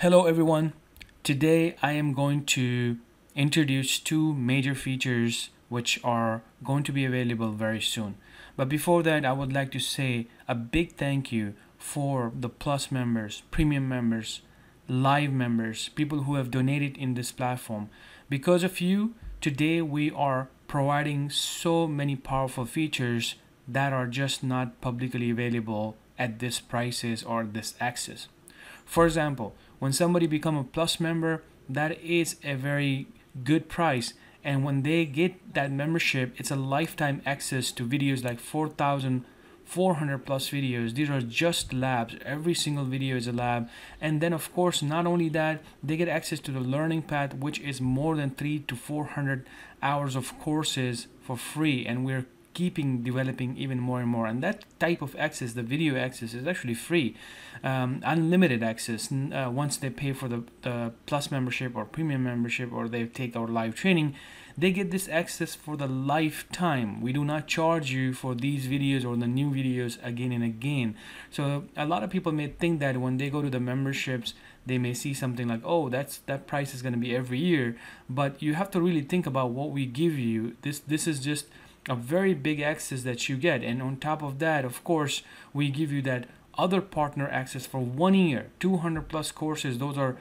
Hello everyone. Today I am going to introduce two major features which are going to be available very soon. But before that, I would like to say a big thank you for the Plus members, premium members, live members, people who have donated in this platform. Because of you, today we are providing so many powerful features that are just not publicly available at this prices or this access. For example, when somebody become a plus member that is a very good price. And when they get that membership it's a lifetime access to videos like 4400 plus videos. These are just labs. Every single video is a lab. And then of course not only that they get access to the learning path which is more than 3 to 400 hours of courses for free. And we're keeping developing even more and more. And that type of access the video access is actually free. Um, unlimited access. Uh, once they pay for the, the plus membership or premium membership or they take our live training they get this access for the lifetime. We do not charge you for these videos or the new videos again and again. So a lot of people may think that when they go to the memberships they may see something like oh that's that price is going to be every year. But you have to really think about what we give you. This this is just a very big access that you get. And on top of that of course we give you that other partner access for one year 200 plus courses. Those are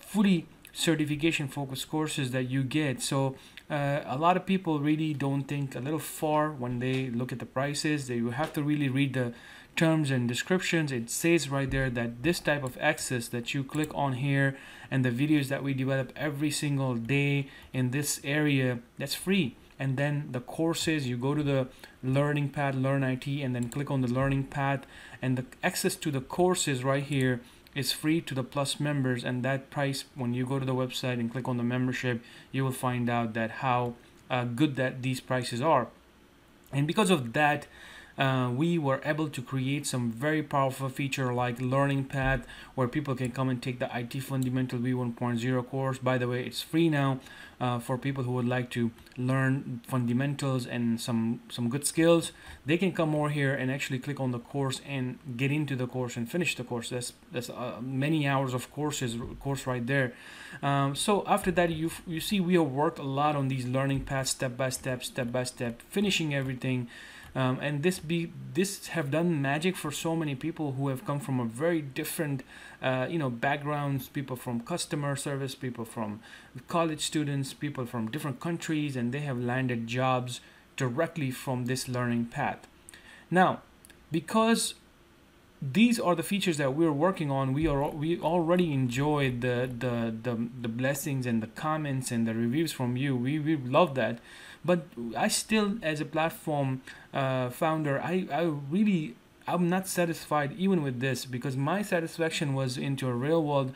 fully certification focused courses that you get. So uh, a lot of people really don't think a little far when they look at the prices. They you have to really read the terms and descriptions. It says right there that this type of access that you click on here and the videos that we develop every single day in this area that's free and then the courses you go to the learning path learn IT and then click on the learning path and the access to the courses right here is free to the plus members. And that price when you go to the website and click on the membership you will find out that how uh, good that these prices are. And because of that uh, we were able to create some very powerful feature like learning path where people can come and take the IT fundamental v1.0 course. By the way it's free now uh, for people who would like to learn fundamentals and some some good skills. They can come over here and actually click on the course and get into the course and finish the course. That's that's uh, many hours of courses course right there. Um, so after that you you see we have worked a lot on these learning paths step by step step by step finishing everything um, and this be this have done magic for so many people who have come from a very different uh, you know backgrounds people from customer service people from college students people from different countries and they have landed jobs directly from this learning path. Now because these are the features that we're working on we are we already enjoy the the the, the blessings and the comments and the reviews from you. We, we love that. But i still as a platform uh, founder i i really i'm not satisfied even with this because my satisfaction was into a real world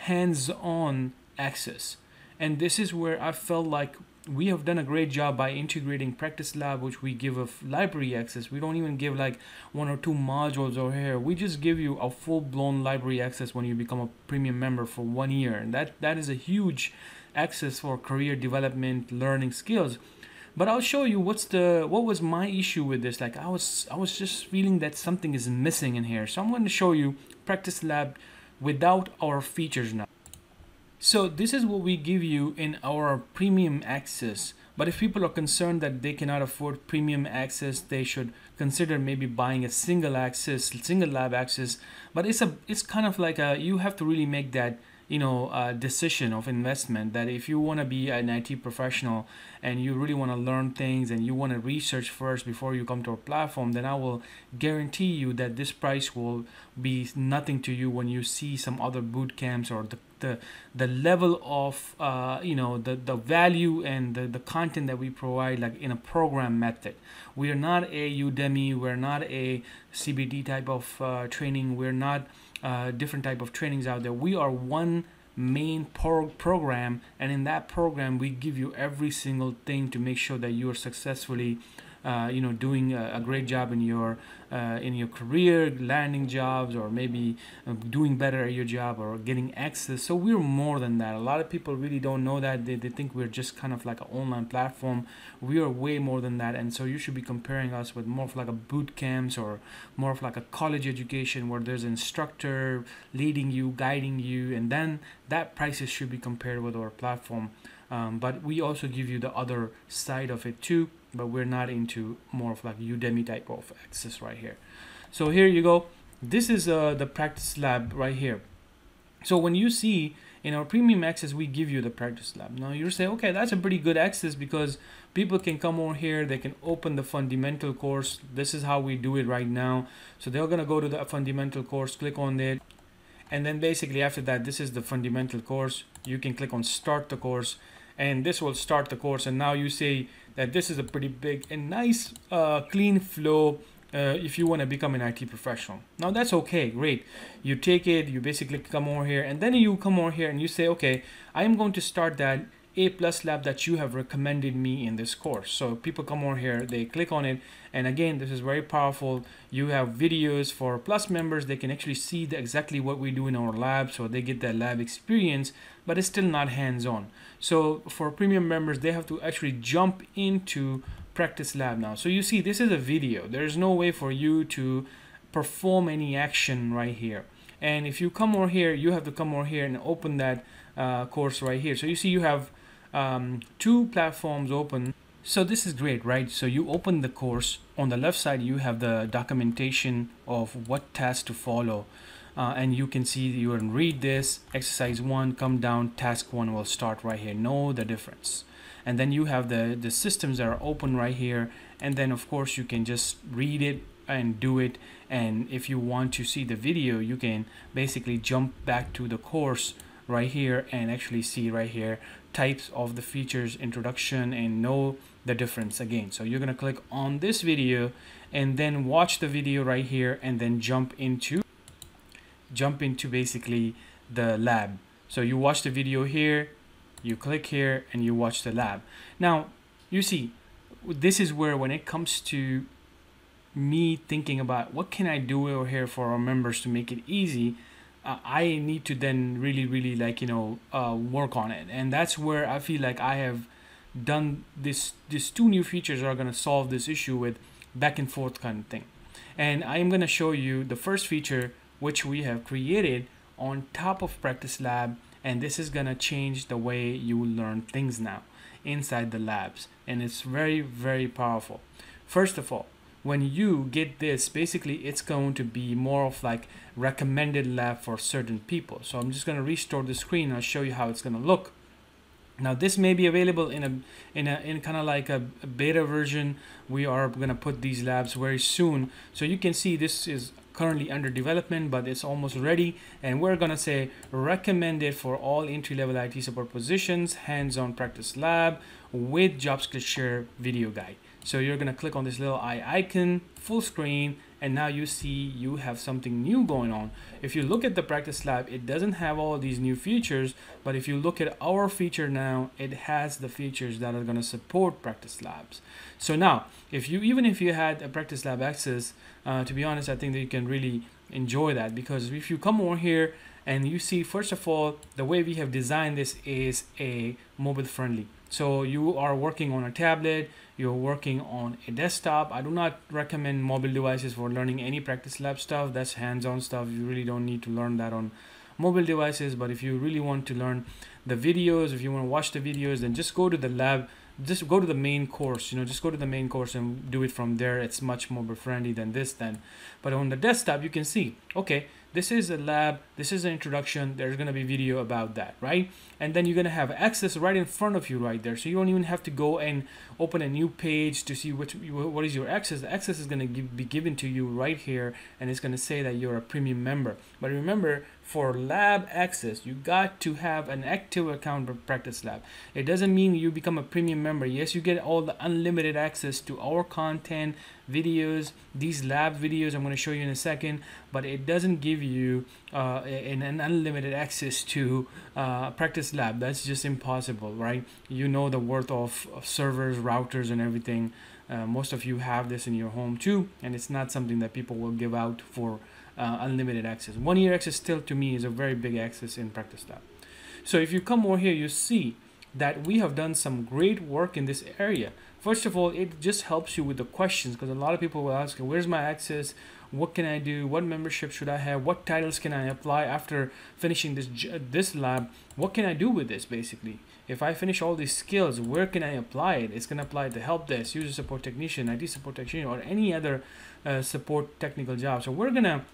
hands-on access. And this is where i felt like we have done a great job by integrating practice lab which we give a library access. We don't even give like one or two modules over here. We just give you a full-blown library access when you become a premium member for one year. And that that is a huge access for career development learning skills but i'll show you what's the what was my issue with this like i was i was just feeling that something is missing in here so i'm going to show you practice lab without our features now so this is what we give you in our premium access. But if people are concerned that they cannot afford premium access, they should consider maybe buying a single access, single lab access. But it's a, it's kind of like a, you have to really make that you know uh, decision of investment that if you want to be an IT professional and you really want to learn things and you want to research first before you come to our platform then I will guarantee you that this price will be nothing to you when you see some other boot camps or the the, the level of uh, you know the, the value and the, the content that we provide like in a program method. We are not a udemy we're not a cbt type of uh, training we're not uh, different type of trainings out there. We are one main pro- program, and in that program, we give you every single thing to make sure that you are successfully uh, you know doing a, a, great job in your uh, in your career landing jobs or maybe uh, doing better at your job or getting access. So we're more than that. A lot of people really don't know that. They, they think we're just kind of like an online platform. We are way more than that. And so you should be comparing us with more of like a boot camps or more of like a college education where there's an instructor leading you guiding you and then that prices should be compared with our platform. Um, but we also give you the other side of it too but we're not into more of like udemy type of access right here. So here you go. This is uh, the practice lab right here. So when you see in our premium access we give you the practice lab. Now you say okay that's a pretty good access because people can come over here they can open the fundamental course. This is how we do it right now. So they're going to go to the fundamental course click on it and then basically after that this is the fundamental course. You can click on start the course and this will start the course. And now you say that this is a pretty big and nice uh, clean flow uh, if you want to become an IT professional. Now that's okay, great. You take it, you basically come over here and then you come over here and you say, okay, I am going to start that a plus lab that you have recommended me in this course. So people come over here, they click on it. And again, this is very powerful. You have videos for plus members. They can actually see the, exactly what we do in our lab. So they get that lab experience, but it's still not hands-on. So for premium members, they have to actually jump into practice lab now. So you see, this is a video. There's no way for you to perform any action right here. And if you come over here, you have to come over here and open that uh, course right here. So you see you have um, two platforms open. So this is great, right? So you open the course. On the left side, you have the documentation of what tasks to follow. Uh, and you can see you can read this exercise one come down task one will start right here know the difference and then you have the the systems that are open right here and then of course you can just read it and do it and if you want to see the video you can basically jump back to the course right here and actually see right here types of the features introduction and know the difference again. So you're gonna click on this video and then watch the video right here and then jump into jump into basically the lab. So you watch the video here you click here and you watch the lab. Now you see this is where when it comes to me thinking about what can I do over here for our members to make it easy uh, I need to then really, really like you know uh, work on it, and that's where I feel like I have done this. These two new features are gonna solve this issue with back and forth kind of thing, and I am gonna show you the first feature which we have created on top of Practice Lab, and this is gonna change the way you learn things now inside the labs, and it's very, very powerful. First of all, when you get this basically it's going to be more of like recommended lab for certain people. So I'm just going to restore the screen I'll show you how it's going to look. Now this may be available in a in a in kind of like a, a beta version. We are going to put these labs very soon. So you can see this is currently under development but it's almost ready. And we're gonna say recommended for all entry-level IT support positions hands-on practice lab with job share video guide so you're gonna click on this little eye icon, full screen, and now you see you have something new going on. If you look at the practice lab, it doesn't have all these new features, but if you look at our feature now, it has the features that are gonna support practice labs. So now, if you even if you had a practice lab access, uh, to be honest, I think that you can really enjoy that because if you come over here and you see, first of all, the way we have designed this is a mobile friendly. So you are working on a tablet, you're working on a desktop. I do not recommend mobile devices for learning any practice lab stuff. That's hands-on stuff. You really don't need to learn that on mobile devices. But if you really want to learn the videos, if you want to watch the videos, then just go to the lab just go to the main course you know just go to the main course and do it from there it's much more friendly than this then but on the desktop you can see okay this is a lab this is an introduction there's going to be video about that right? And then you're going to have access right in front of you right there so you don't even have to go and open a new page to see which what is your access. The access is going to be given to you right here and it's going to say that you're a premium member. But remember for lab access you got to have an active account for practice lab. It doesn't mean you become a premium member. Yes you get all the unlimited access to our content videos these lab videos i'm going to show you in a second but it doesn't give you uh, an, an, unlimited access to uh, practice lab. That's just impossible right? You know the worth of, of servers routers and everything. Uh, most of you have this in your home too and it's not something that people will give out for uh, unlimited access. One year access still to me is a very big access in practice lab. So if you come over here you see that we have done some great work in this area first of all it just helps you with the questions because a lot of people will ask where's my access? What can I do? What membership should I have? What titles can I apply after finishing this this lab? What can I do with this basically? If I finish all these skills where can I apply it? It's gonna apply to help desk user support technician IT support technician or any other uh, support technical job. So we're gonna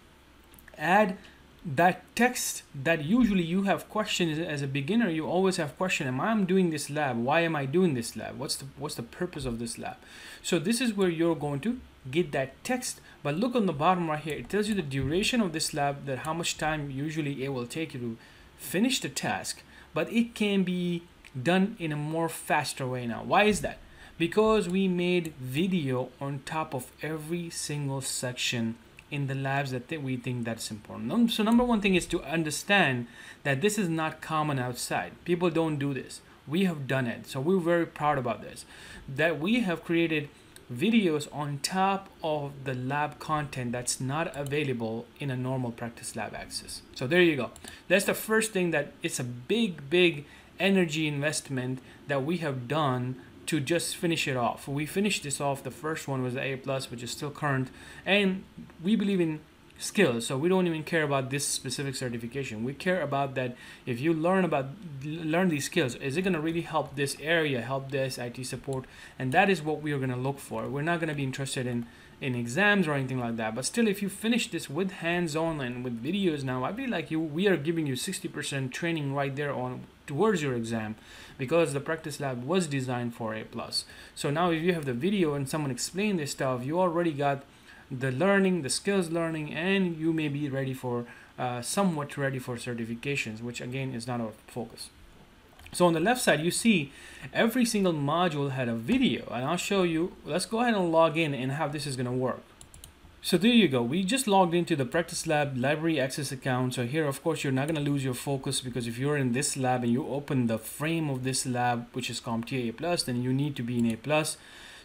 add that text that usually you have questions as a beginner you always have question am i doing this lab? Why am i doing this lab? What's the what's the purpose of this lab? So this is where you're going to get that text but look on the bottom right here. It tells you the duration of this lab that how much time usually it will take you to finish the task but it can be done in a more faster way now. Why is that? Because we made video on top of every single section in the labs that th we think that's important. So number one thing is to understand that this is not common outside. People don't do this. We have done it. So we're very proud about this. That we have created videos on top of the lab content that's not available in a normal practice lab access. So there you go. That's the first thing that it's a big, big energy investment that we have done to just finish it off. We finished this off. The first one was the A plus, which is still current, and we believe in skills so we don't even care about this specific certification we care about that if you learn about learn these skills is it going to really help this area help this IT support and that is what we are going to look for we're not going to be interested in in exams or anything like that but still if you finish this with hands-on and with videos now I feel like you we are giving you 60% training right there on towards your exam because the practice lab was designed for A plus so now if you have the video and someone explain this stuff you already got the learning, the skills learning, and you may be ready for uh, somewhat ready for certifications, which again is not our focus. So on the left side, you see every single module had a video, and I'll show you. Let's go ahead and log in and how this is going to work. So there you go. We just logged into the Practice Lab library access account. So here, of course, you're not going to lose your focus because if you're in this lab and you open the frame of this lab, which is CompTIA A+, then you need to be in A+.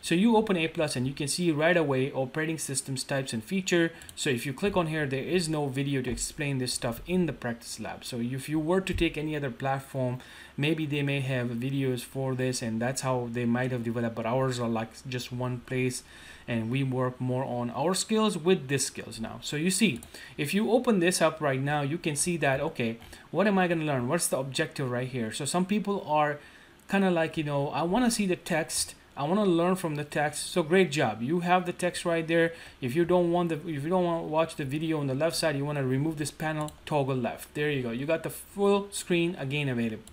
So you open A plus and you can see right away operating systems types and feature. So if you click on here, there is no video to explain this stuff in the practice lab. So if you were to take any other platform, maybe they may have videos for this and that's how they might have developed, but ours are like just one place and we work more on our skills with this skills now. So you see, if you open this up right now, you can see that, okay, what am I gonna learn? What's the objective right here? So some people are kind of like, you know, I wanna see the text I want to learn from the text. So great job. You have the text right there. If you don't want the if you don't want to watch the video on the left side, you want to remove this panel, toggle left. There you go. You got the full screen again available.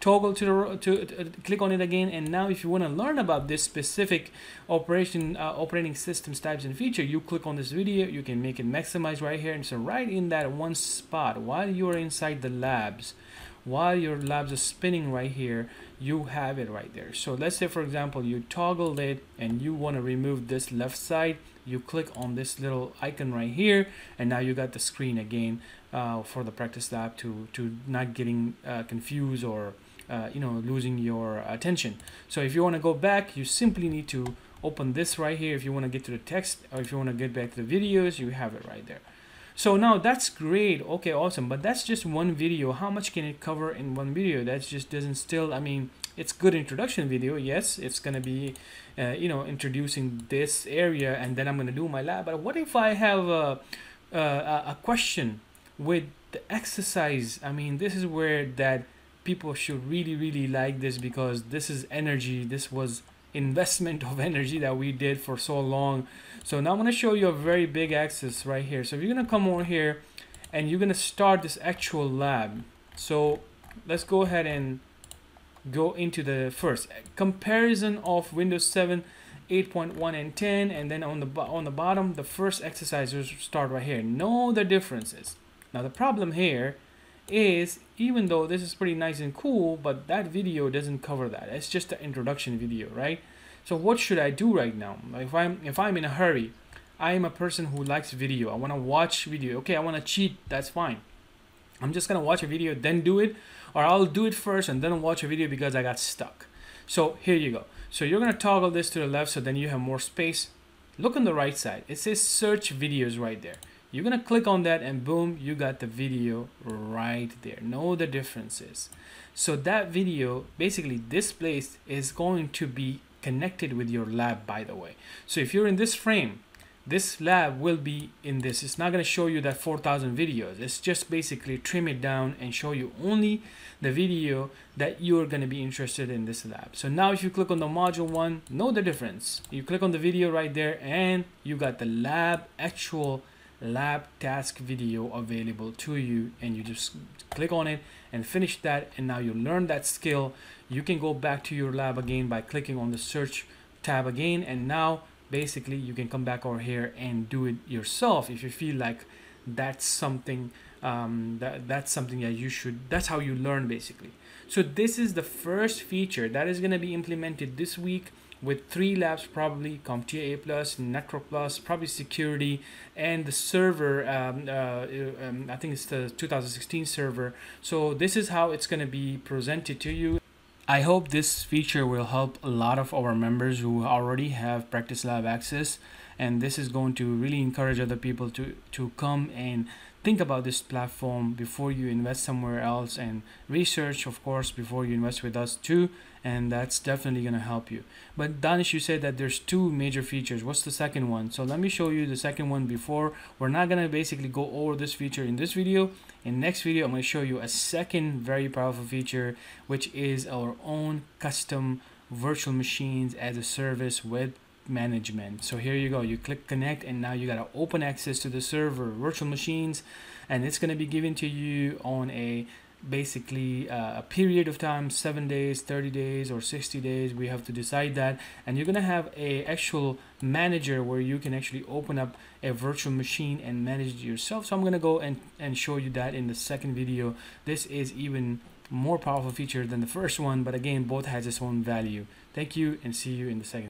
Toggle to the to, to uh, click on it again, and now if you want to learn about this specific operation uh, operating systems types and feature, you click on this video. You can make it maximize right here, and so right in that one spot while you are inside the labs while your labs are spinning right here you have it right there. So let's say for example you toggled it and you want to remove this left side. You click on this little icon right here and now you got the screen again uh, for the practice lab to to not getting uh, confused or uh, you know losing your attention. So if you want to go back you simply need to open this right here. If you want to get to the text or if you want to get back to the videos you have it right there so now that's great. Okay, awesome. But that's just one video. How much can it cover in one video? That just doesn't still, I mean, it's good introduction video. Yes, it's going to be, uh, you know, introducing this area and then I'm going to do my lab. But what if I have a, a, a question with the exercise? I mean, this is where that people should really, really like this because this is energy. This was investment of energy that we did for so long. So now I'm to show you a very big axis right here. So you're going to come over here and you're going to start this actual lab. So let's go ahead and go into the first comparison of Windows 7 8.1 and 10 and then on the on the bottom the first exercises start right here know the differences now the problem here is even though this is pretty nice and cool but that video doesn't cover that. It's just an introduction video right? So what should I do right now? If I'm if I'm in a hurry I am a person who likes video. I want to watch video. Okay I want to cheat. That's fine. I'm just gonna watch a video then do it or I'll do it first and then watch a video because I got stuck. So here you go. So you're gonna toggle this to the left so then you have more space. Look on the right side. It says search videos right there. You're gonna click on that and boom, you got the video right there. Know the differences. So that video, basically this place is going to be connected with your lab by the way. So if you're in this frame, this lab will be in this. It's not to show you that 4,000 videos. It's just basically trim it down and show you only the video that you're to be interested in this lab. So now if you click on the module one, know the difference. You click on the video right there and you got the lab actual lab task video available to you and you just click on it and finish that and now you learn that skill you can go back to your lab again by clicking on the search tab again and now basically you can come back over here and do it yourself if you feel like that's something um, that that's something that you should that's how you learn basically. So this is the first feature that is going to be implemented this week with three labs probably CompTIA A plus, Network plus, probably security, and the server. Um, uh, um, I think it's the 2016 server. So this is how it's going to be presented to you. I hope this feature will help a lot of our members who already have practice lab access and this is going to really encourage other people to to come and think about this platform before you invest somewhere else and research of course before you invest with us too and that's definitely going to help you. But Danish you said that there's two major features. What's the second one? So let me show you the second one before. We're not going to basically go over this feature in this video. In next video I'm going to show you a second very powerful feature which is our own custom virtual machines as a service with management. So here you go. You click connect and now you got to open access to the server virtual machines and it's going to be given to you on a basically uh, a period of time 7 days 30 days or 60 days. We have to decide that. And you're gonna have a actual manager where you can actually open up a virtual machine and manage it yourself. So I'm gonna go and and show you that in the second video. This is even more powerful feature than the first one but again both has its own value. Thank you and see you in the second